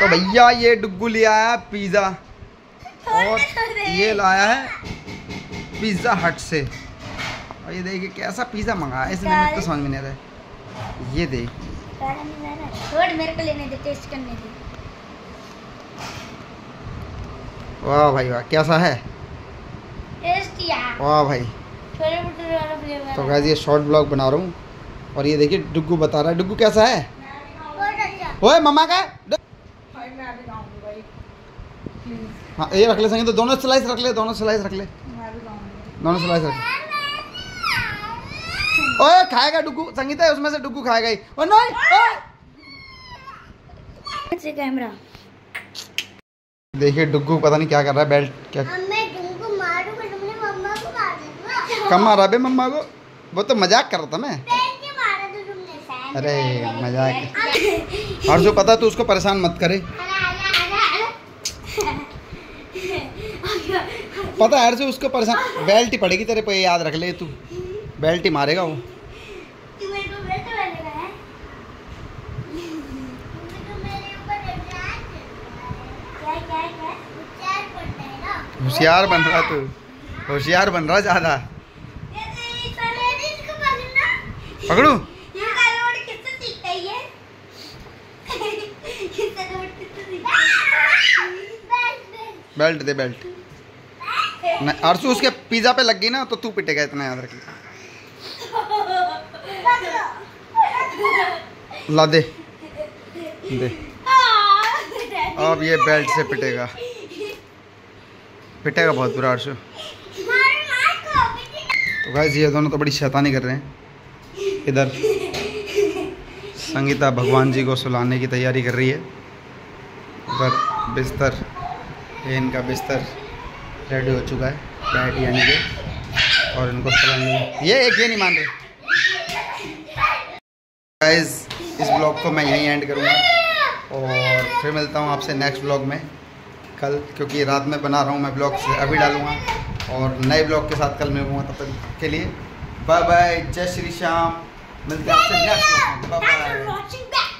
तो भैया ये डुग्गू लिया है पिज़्ज़ा। और ये लाया है पिज़्ज़ा हट से। और ये देखिए कैसा पिज़्ज़ा मंगाया इसने मेरे को समझ में नहीं आ रहा ये देख। छोड़ मेरे को लेने दे टेस्ट करने दे। वाह भाई वाह कैसा है? टेस्ट यार वाह भाई। तो गाइस ये शॉर्ट ब्लॉग बना रहा हूँ। और ये देखिए डुग्गू बता रहा है। डुग्गू कैसा है? अच्छा। ओए मम्मा का है? हाँ ये रख ले संगे तो दोनों स्लाइस रख ले दोनों स्लाइस रख ले। दोनों स्लाइस रख ले। ओए खाएगा डुग्गू संगीता है उसमें से डुग्गू खाएगा ही। ओ नहीं! से कैमरा देखिए डुग्गू पता नहीं क्या कर रहा है बेल्ट क्या मैं तुमको मारूँगा तुमने मम्मा को मार दूँगा कम मारा बे मम्मा को। वो तो मज़ाक कर रहा था मैं पेट के मारा तो तुमने अरे मज़ाक। और जो पता है, तू उसको परेशान मत करे। पता है से उसको परेशान। बेल्ट ही पड़ेगी तेरे पे याद रख ले तू। बेल्ट ही मारेगा वो। तू तो होशियार बन रहा तू। होशियार बन रहा ज़्यादा। पकड़ना पकड़ू ये काला रोड किससे सीखता है ये किससे रोड किससे सीखता है बेल्ट दे, बेल्ट। नहीं अर्सू, उसके पिज्जा पे लग गई ना तो तू पिटेगा इतना याद रख ला दे। दे। अब ये बेल्ट से पिटेगा। पिटेगा बहुत बुरा अरसू। तो गाइस ये दोनों तो बड़ी शैतानी कर रहे हैं। इधर। संगीता भगवान जी को सुलाने की तैयारी कर रही है। उधर बिस्तर। ये इनका बिस्तर रेडी हो चुका है बेड यानी और इनको सुलाने ये एक ये नहीं मान रहे गाइस इस ब्लॉग को मैं यहीं एंड करूँगा, और फिर मिलता हूँ आपसे नेक्स्ट ब्लॉग में, कल, क्योंकि रात में बना रहा हूँ मैं ब्लॉग अभी डालूँगा, और नए ब्लॉग के साथ कल मिलूँगा तब तक के लिए बाय बाय जय श्री श्याम, मिलते हैं आपसे नेक्स्ट ब्लॉग में बाय बाय.